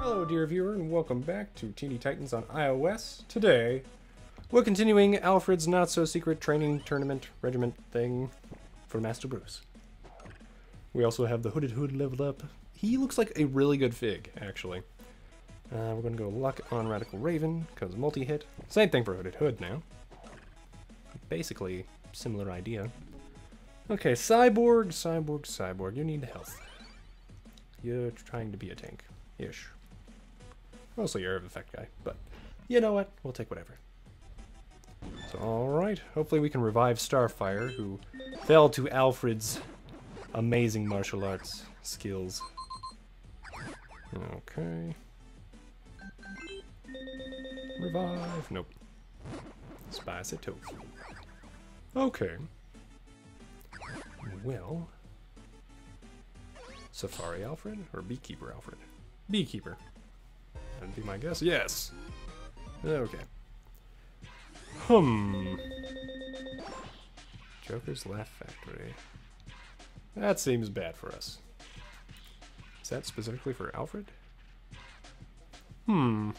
Hello, dear viewer, and welcome back to Teeny Titans on iOS. Today, we're continuing Alfred's not-so-secret training tournament regiment thing for Master Bruce. We also have the Hooded Hood leveled up. He looks like a really good fig, actually. Uh, we're to go Luck on Radical Raven, because multi-hit. Same thing for Hooded Hood now. Basically, similar idea. Okay, Cyborg, Cyborg, Cyborg, you need health. You're trying to be a tank. Ish. Mostly you're a effect guy, but you know what? We'll take whatever. So, alright. Hopefully we can revive Starfire, who fell to Alfred's amazing martial arts skills. Okay. Revive. Nope. Spice it tofu. Okay. Well. Safari Alfred or Beekeeper Alfred? Beekeeper. That'd be my guess. Yes. Okay. Hmm. Joker's Laugh Factory. That seems bad for us. Is that specifically for Alfred? Hmm.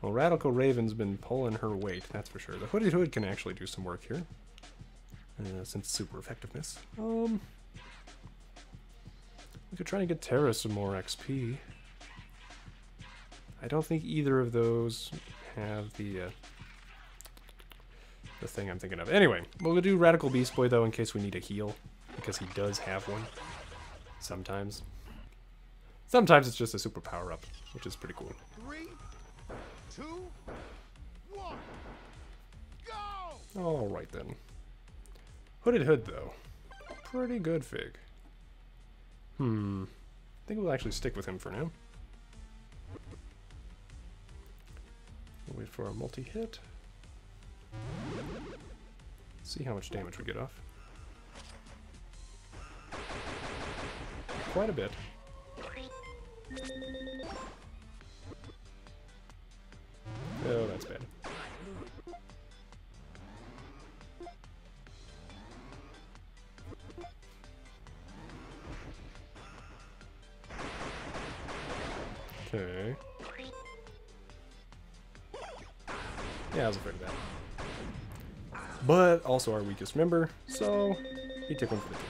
Well, Radical Raven's been pulling her weight, that's for sure. The Hooded Hood can actually do some work here. Uh, since super effectiveness. Um, we could try and get Terra some more XP. I don't think either of those have the uh, the thing I'm thinking of. Anyway, we'll do Radical Beast Boy though in case we need a heal, because he does have one. Sometimes. Sometimes it's just a super power up, which is pretty cool. Three, two, one, go! All right then. Hooded Hood though, pretty good fig. Hmm. I think we'll actually stick with him for now. We'll wait for a multi-hit. See how much damage we get off. Quite a bit. Oh, that's bad. Yeah, I was afraid of that. But also our weakest member, so he took one for the team.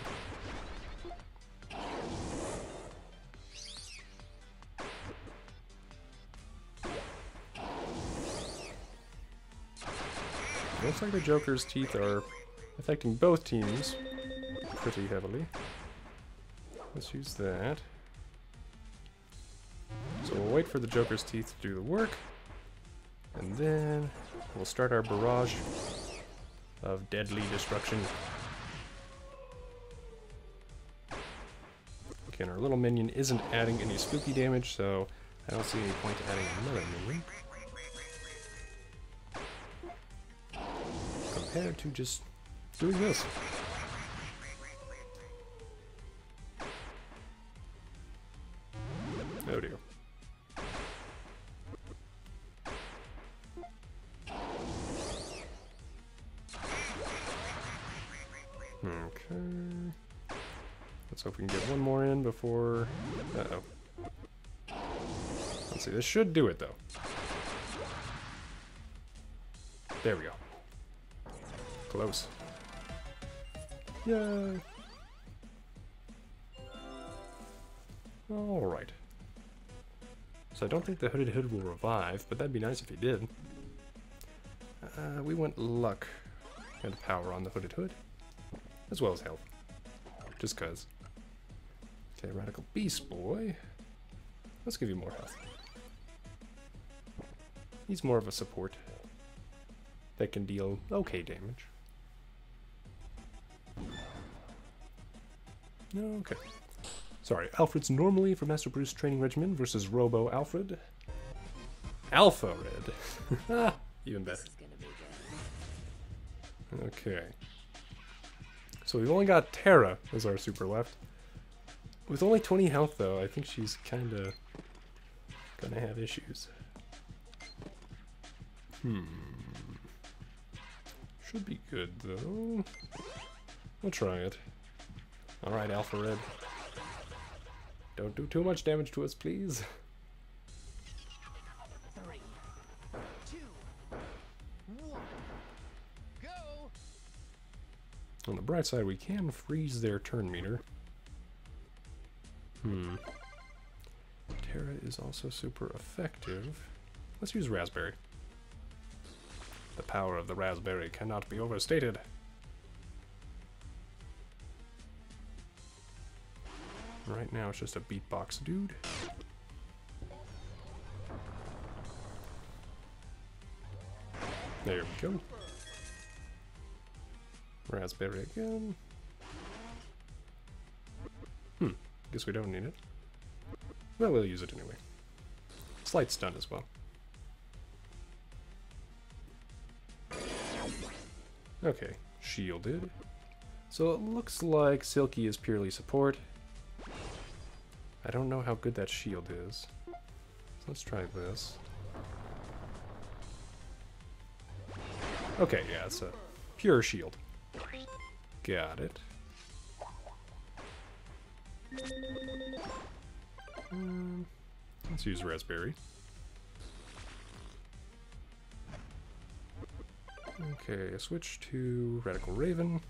Looks like the Joker's teeth are affecting both teams pretty heavily. Let's use that. So we'll wait for the Joker's teeth to do the work. And then we'll start our barrage of deadly destruction. Again, our little minion isn't adding any spooky damage, so I don't see any point to adding another minion. Compared to just doing this. Oh dear. Okay. Let's hope we can get one more in before... Uh-oh. Let's see, this should do it, though. There we go. Close. Yay! Alright. So I don't think the Hooded Hood will revive, but that'd be nice if he did. Uh, we went luck and power on the Hooded Hood, as well as health. Just cuz. Okay, Radical Beast Boy. Let's give you more health. He's more of a support that can deal okay damage. Okay. Sorry, Alfred's normally for Master Bruce Training Regimen versus Robo Alfred. Alpha Red. Ah, Even better. Okay. So we've only got Terra as our super left. With only 20 health though, I think she's kinda gonna have issues. Hmm. Should be good though. We'll try it. Alright, Alpha Red. Don't do too much damage to us, please. On the bright side, we can freeze their turn meter. Hmm. Terra is also super effective. Let's use Raspberry. The power of the Raspberry cannot be overstated. Right now, it's just a beatbox dude. There we go. Raspberry again. Hmm, guess we don't need it. Well, we'll use it anyway. Slight stun as well. Okay, shielded. So it looks like Silky is purely support. I don't know how good that shield is. So let's try this. Okay, yeah, it's a pure shield. Got it. Um, let's use raspberry. Okay, switch to Radical Raven.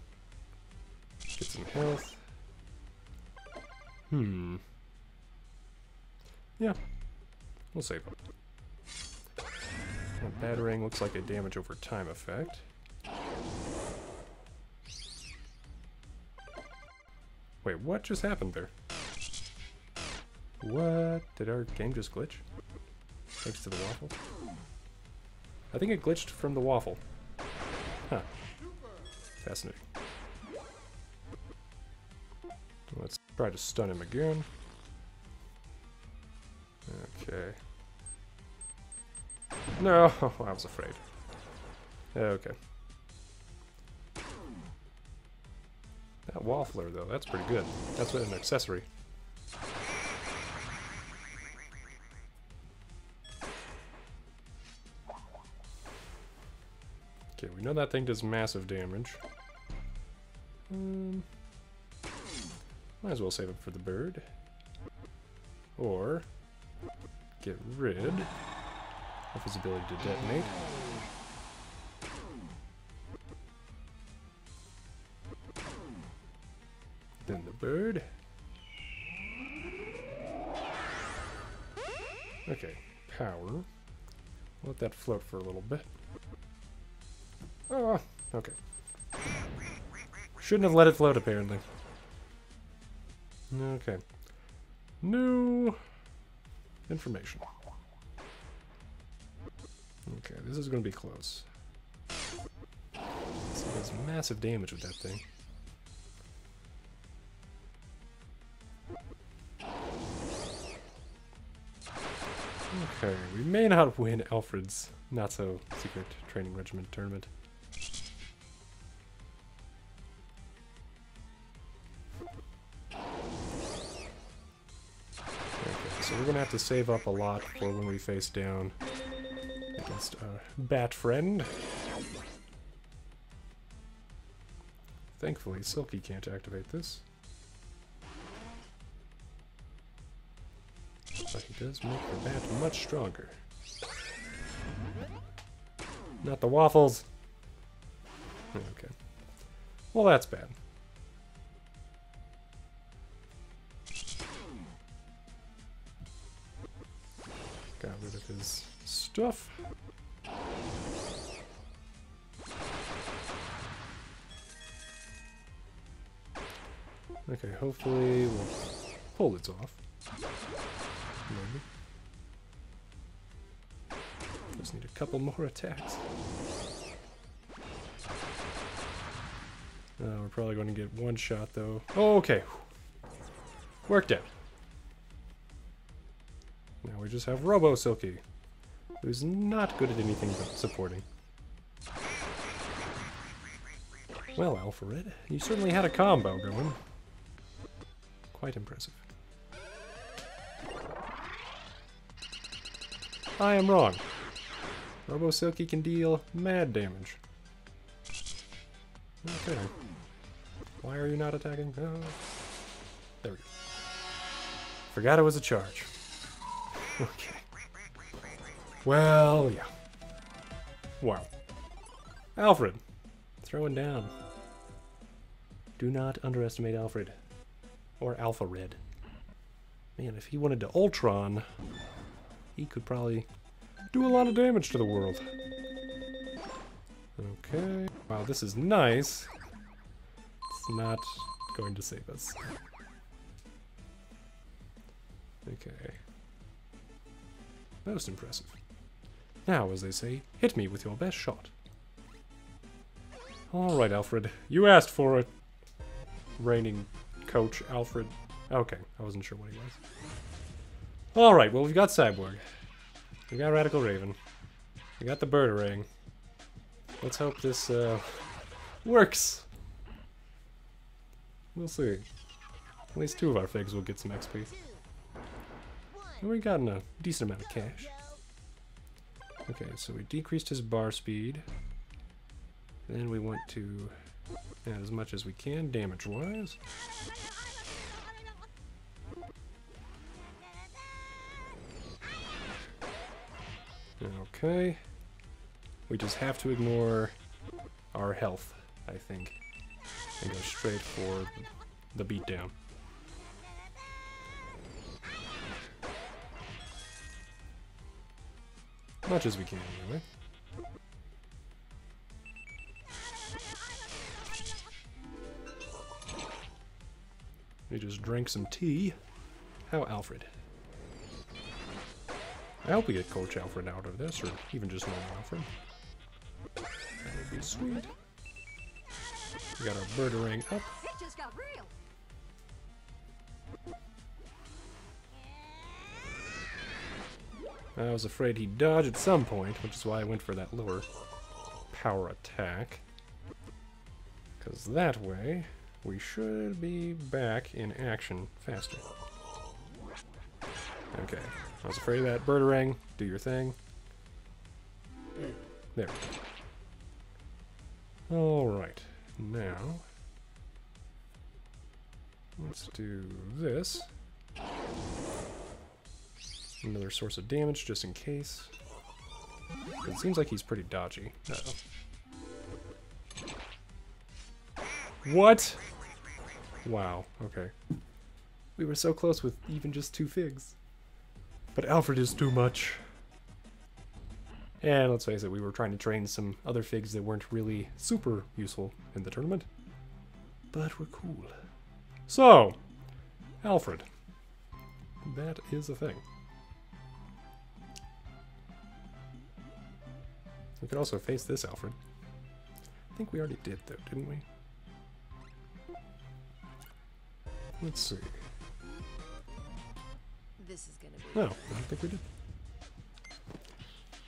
Get some health. Hmm. Yeah. We'll save battering looks like a damage over time effect. Wait, what just happened there? What? Did our game just glitch? Thanks to the waffle? I think it glitched from the waffle. Huh. Fascinating. Let's try to stun him again. Okay. No, I was afraid. Okay. That waffler, though, that's pretty good. That's an accessory. Okay, we know that thing does massive damage. Um, might as well save it for the bird. Or get rid of his ability to detonate. Bird. Okay, power. Let that float for a little bit. Oh, okay. Shouldn't have let it float, apparently. Okay. New information. Okay, this is going to be close. Does massive damage with that thing. Okay, we may not win Alfred's not so secret training regiment tournament. So we're gonna have to save up a lot for when we face down against our bat friend. Thankfully, Silky can't activate this. But he does make the bat much stronger. Not the waffles. Okay. Well, that's bad. Got rid of his stuff. Okay, hopefully we'll pull this off. Maybe. Just need a couple more attacks. Uh, we're probably going to get one shot though. Oh, okay. Worked out. Now we just have Robo Silky, who's not good at anything but supporting. Well, Alfred, you certainly had a combo going. Quite impressive. I am wrong. Robo Silky can deal mad damage. Okay. Why are you not attacking? There we go. Forgot it was a charge. okay. Well, yeah. Wow. Alfred. Throwing down. Do not underestimate Alfred. Or Alpha Red. Man, if he wanted to Ultron, he could probably do a lot of damage to the world. Okay. Wow, this is nice. It's not going to save us. Okay. Most impressive. Now, as they say, hit me with your best shot. Alright, Alfred. You asked for it. Reigning coach, Alfred. Okay, I wasn't sure what he was. Alright, well, we've got Cyborg. We got Radical Raven. We got the Birdarang. Let's hope this, uh, works. We'll see. At least two of our figs will get some XP. And we got a decent amount of cash. Okay, so we decreased his bar speed. Then we want to add as much as we can damage-wise. Okay. We just have to ignore our health, I think. And go straight for the beatdown. Much as we can. We just drank some tea. How Alfred? I hope we get Coach Alfred out of this, or even just normal Alfred. That would be sweet. We got our Birdarang up. It just got real. I was afraid he'd dodge at some point, which is why I went for that lower power attack. Because that way, we should be back in action faster. Okay, I was afraid of that. Birdarang, do your thing. There. Alright, now... Let's do this. Another source of damage, just in case. It seems like he's pretty dodgy. Uh oh What? Wow, okay. We were so close with even just two figs. But Alfred is too much. And let's face it, we were trying to train some other figs that weren't really super useful in the tournament. But we're cool. So, Alfred. That is a thing. We could also face this Alfred. I think we already did though, didn't we? Let's see. This is gonna be. No, I don't think we did.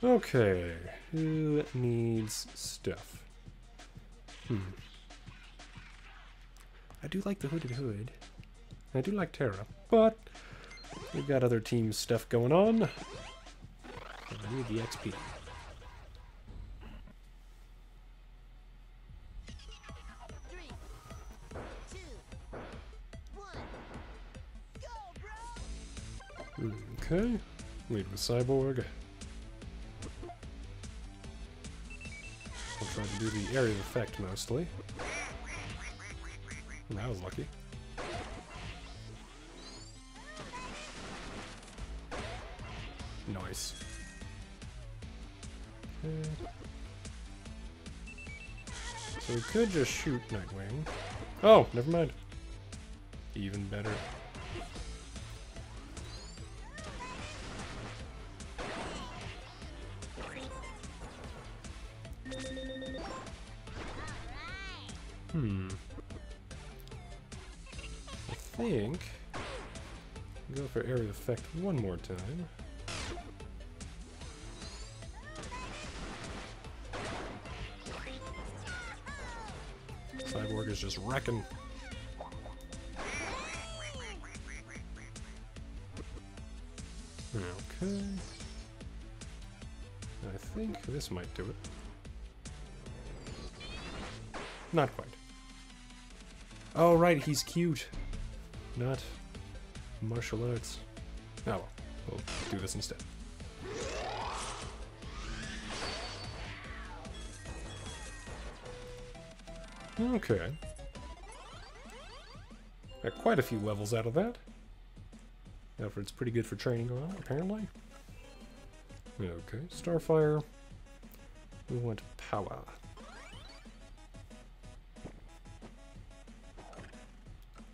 Okay, who needs stuff? Hmm. I do like the Hooded Hood. I do like Terra, but we've got other team stuff going on. I need the XP. Okay, lead with Cyborg. I'll try to do the area of effect mostly. That was lucky. Nice. Okay. So we could just shoot Nightwing. Oh, never mind. Even better. Effect one more time. Cyborg is just wrecking. Okay. I think this might do it. Not quite. Oh, right, he's cute. not martial arts. Oh well, we'll do this instead. Okay. Got quite a few levels out of that. Alfred's pretty good for training on, apparently. Okay, Starfire. We want power.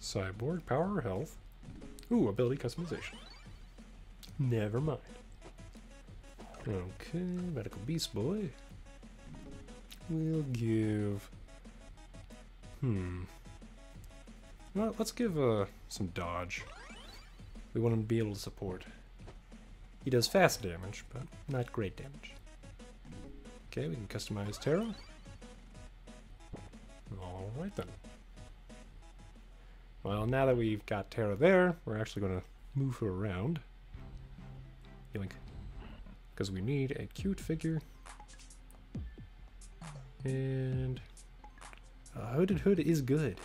Cyborg, power health? Ooh, ability customization. Never mind. Okay, Medical Beast Boy. We'll give... Hmm. Well, let's give uh, some dodge. We want him to be able to support. He does fast damage, but not great damage. Okay, we can customize Terra. Alright then. Well, now that we've got Terra there, we're actually going to move her around. Yoink. Because we need a cute figure. And... A hooded hood is good.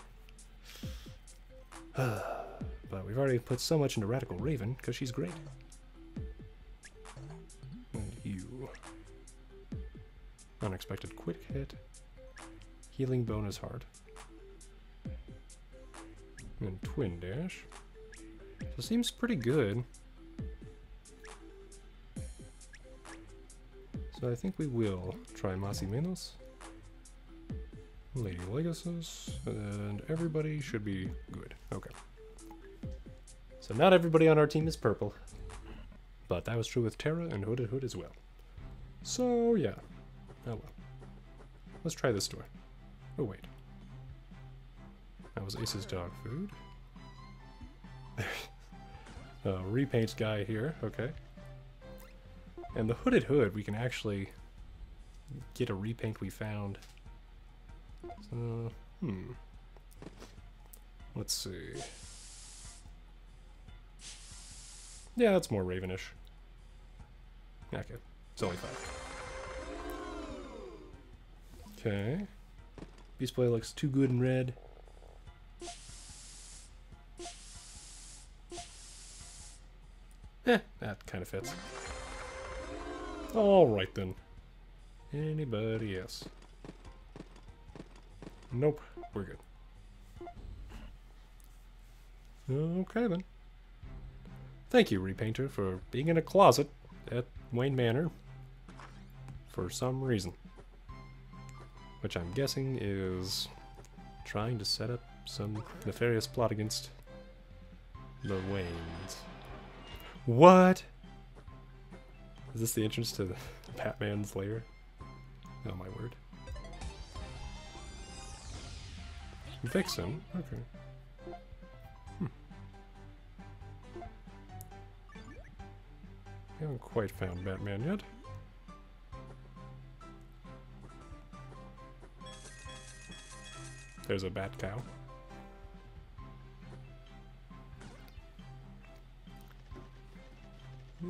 but we've already put so much into Radical Raven, because she's great. And you. Unexpected quick hit. Healing bonus heart. And twin dash. So seems pretty good. So I think we will try Más y Menos. Lady Legasus, and everybody should be good. Okay. So not everybody on our team is purple. But that was true with Terra and Hooded Hood as well. So yeah. Oh well. Let's try this door. Oh wait. That was Ace's dog food. uh, repaint guy here, okay. And the Hooded Hood, we can actually get a repaint we found. So, hmm. Let's see. Yeah, that's more Ravenish. Okay, it's only five. Okay. Beast Boy looks too good in red. Eh, that kind of fits. Alright then. Anybody else? Nope, we're good. Okay then. Thank you, Repainter, for being in a closet at Wayne Manor for some reason. Which I'm guessing is trying to set up some nefarious plot against the Waynes. What? Is this the entrance to the Batman's lair? Oh my word. Vixen? Okay. Hmm. We haven't quite found Batman yet. There's a bat cow.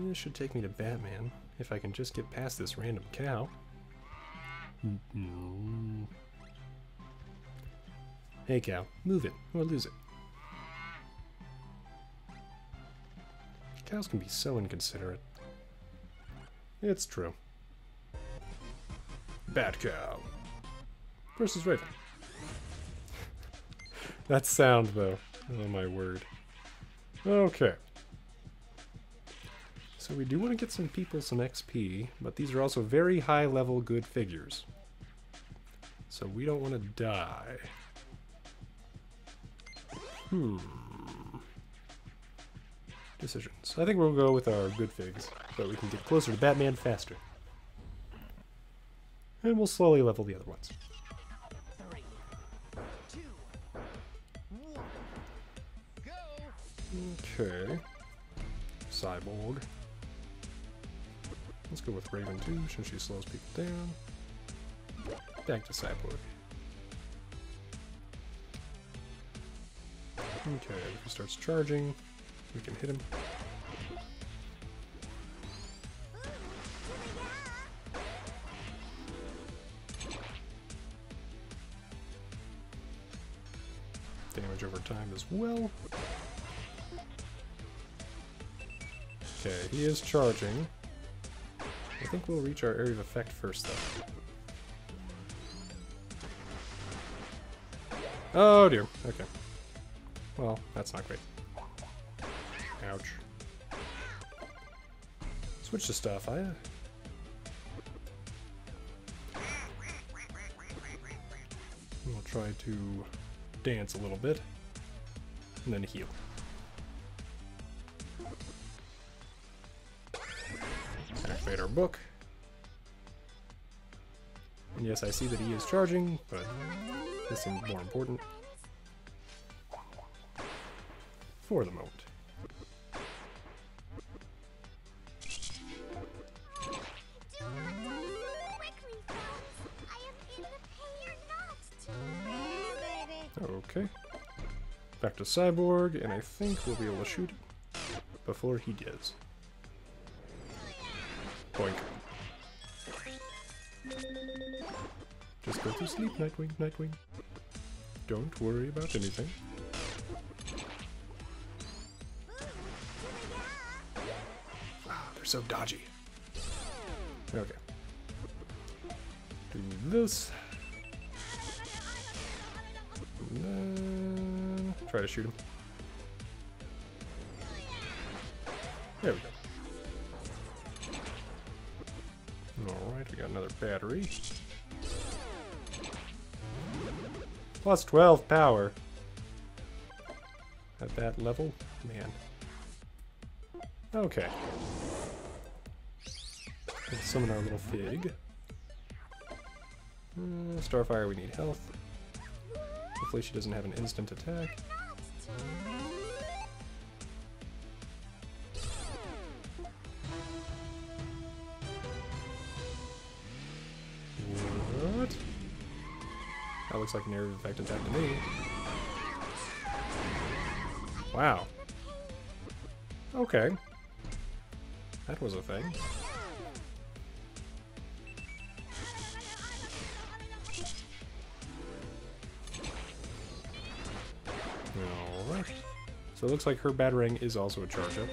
This should take me to Batman, if I can just get past this random cow. Hey cow, move it, or lose it. Cows can be so inconsiderate. It's true. Bat cow. Versus Raven. that sound, though. Oh my word. Okay. So we do want to get some people some XP, but these are also very high level good figures. So we don't want to die. Hmm. Decisions. I think we'll go with our good figs, so we can get closer to Batman faster. And we'll slowly level the other ones. Three, two, one. Okay. Cyborg. Let's go with Raven too, since she slows people down. Back to Cyborg. Okay, if he starts charging, we can hit him. Damage over time as well. Okay, he is charging. I think we'll reach our area of effect first, though. Oh dear. Okay. Well, that's not great. Ouch. Switch to stuff. I. Uh... We'll try to dance a little bit, and then heal. Activate our book. And yes, I see that he is charging, but this seems more important. For the moment. Okay. Back to Cyborg, and I think we'll be able to shoot before he does. Boink. Just go to sleep, Nightwing, Nightwing. Don't worry about anything. Ah, they're so dodgy. Okay. Do this. And then try to shoot him. There we go. Alright, we got another battery. Plus 12 power. At that level? Man. Okay. Let's summon our little fig. Uh, Starfire, we need health. Hopefully she doesn't have an instant attack. Looks like an area of effect attack to me. Wow. Okay. That was a thing. Alright. So it looks like her battering is also a charge up.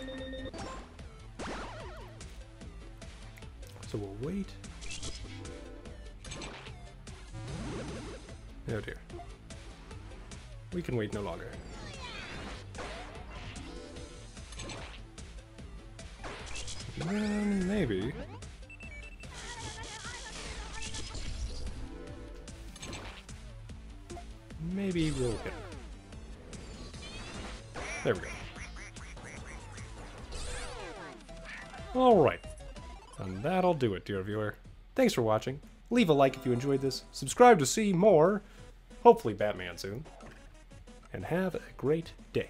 So we'll wait. Oh dear. We can wait no longer. Then maybe. Maybe we'll hit her. There we go. Alright. And that'll do it, dear viewer. Thanks for watching. Leave a like if you enjoyed this. Subscribe to see more. Hopefully Batman soon. And have a great day.